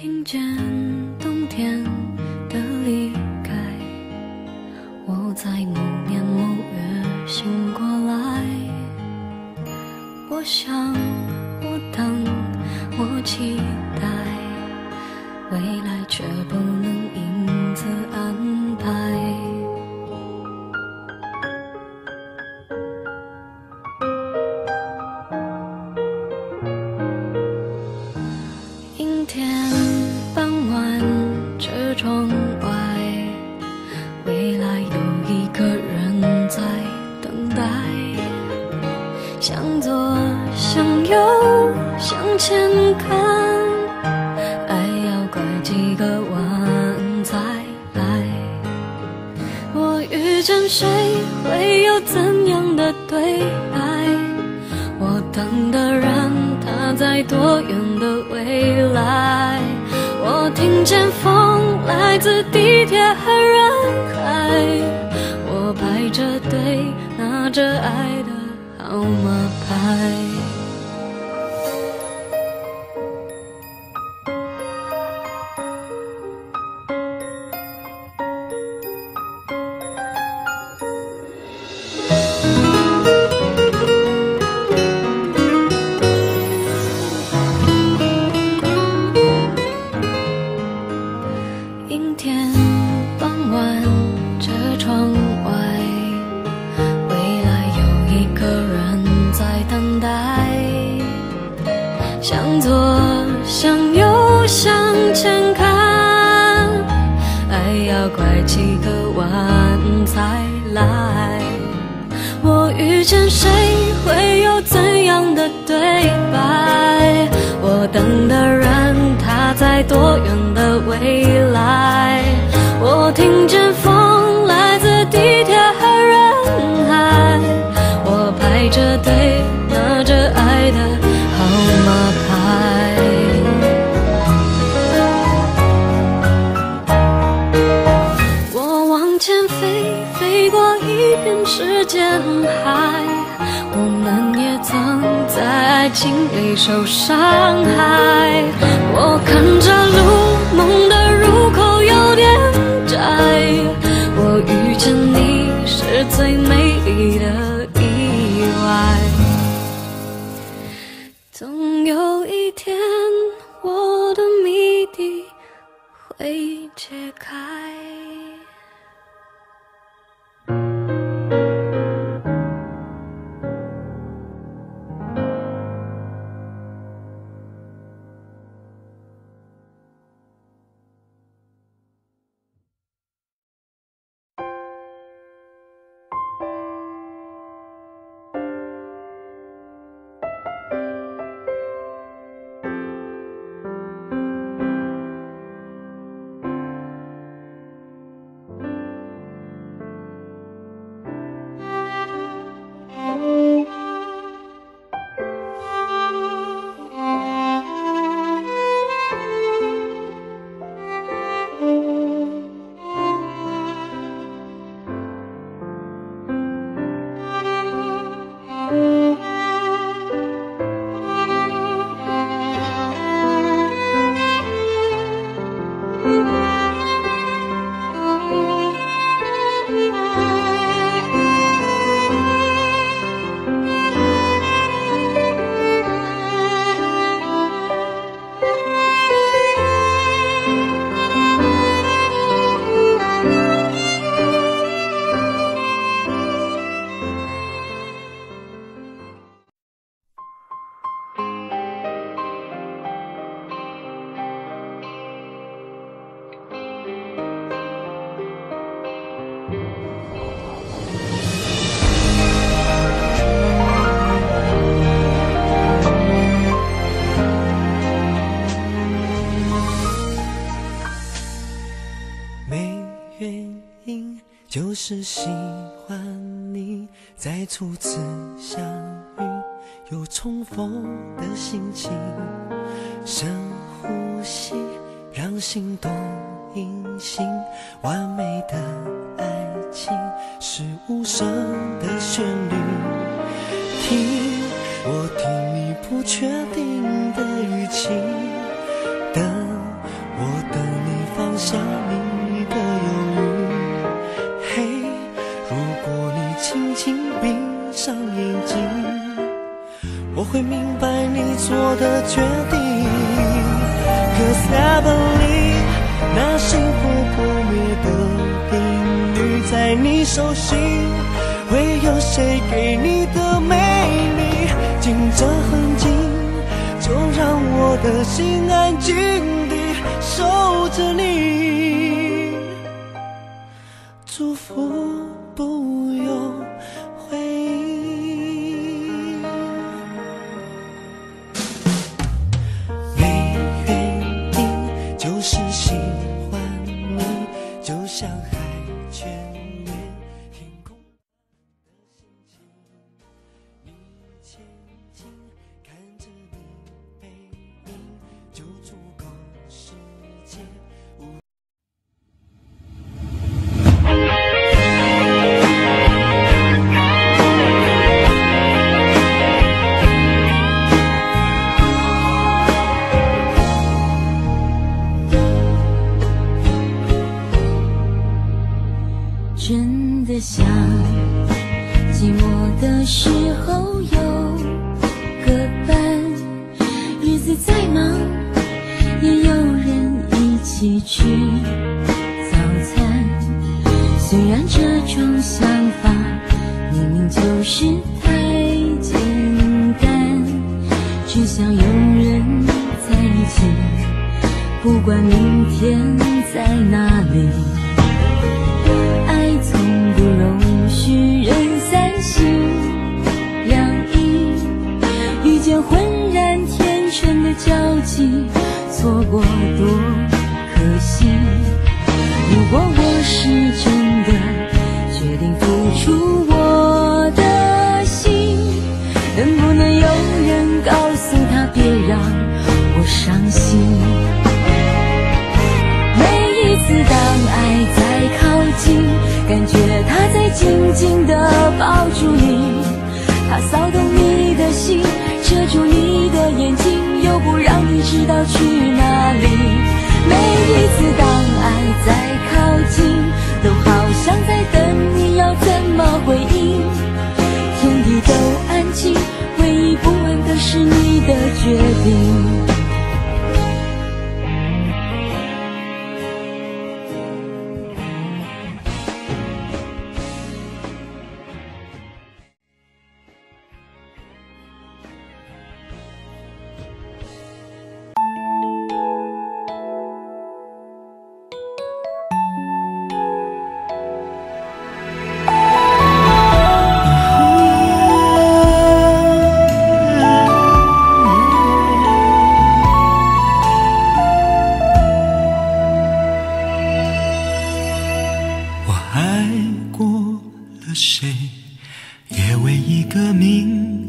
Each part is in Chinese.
听见冬天的离开我在某年某月醒过来我想谁，会有怎样的对白？我等的人，他在多远的未来？我听见风来自地铁和人海，我排着队拿着爱的号码牌。窗外，未来有一个人在等待。向左，向右，向前看，爱要拐几个弯才来。我遇见谁，会有怎样的对白？我等的人，他在多远的未来？心里受伤害。我看着路，梦的入口有点窄。我遇见你是最美丽的意外。总有一天，我的谜底会解开。是喜欢你。在初次相遇又重逢的心情，深呼吸，让心动隐形。完美的爱情是无声的旋律，听我听你不确定的语气，等我等你放下你做的决定。Cause I believe 那幸福不灭的定律在你手心，会有谁给你的美丽？紧着很紧，就让我的心安静地守着你。祝福不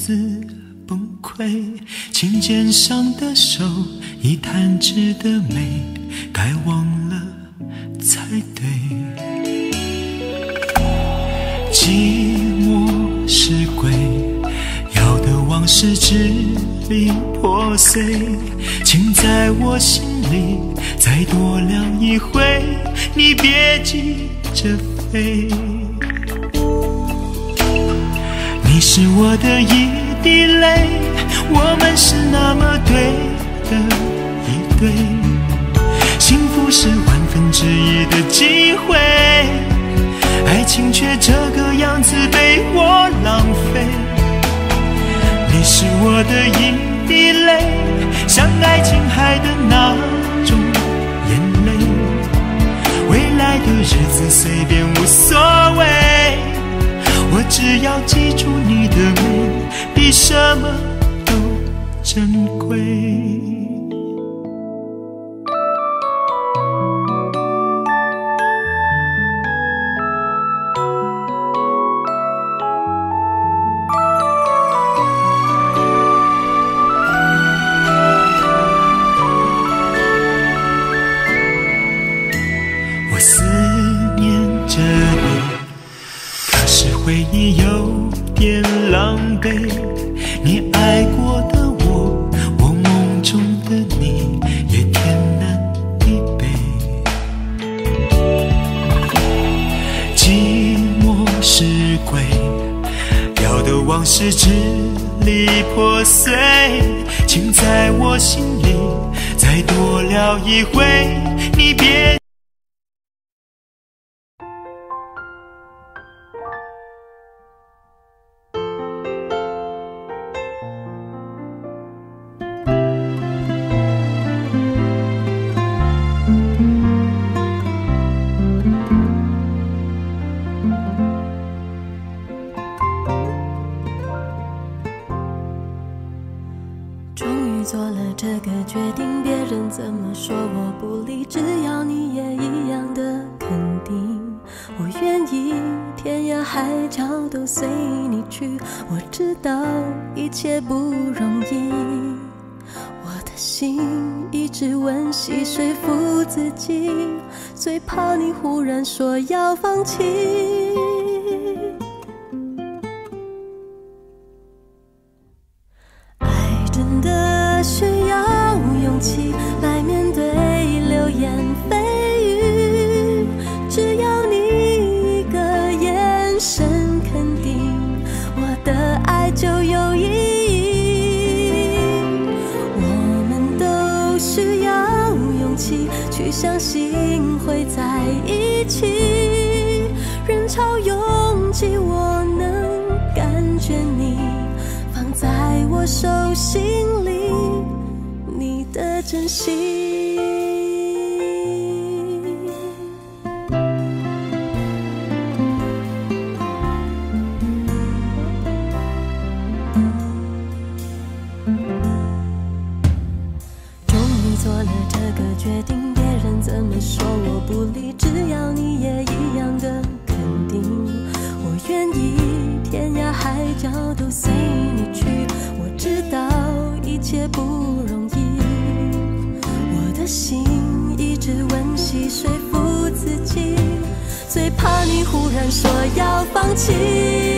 名字崩溃。琴键上的手，已弹指的美，该忘了才对。寂寞是鬼，要的往事支离破碎，请在我心里再多留一回，你别急着飞。你是我的一滴泪，我们是那么对的一对，幸福是万分之一的机会，爱情却这个样子被我浪费。你是我的一滴泪，像爱琴海的那种眼泪。未来的日子随便无所谓，我只要记住你的美，比什么都珍贵。我的往事支离破碎，请在我心里再多聊一回。你别。海角都随你去。我知道一切不容易，我的心一直温习说服自己，最怕你忽然说要放弃。爱真的需要勇气手心里，你的真心。怕你忽然说要放弃。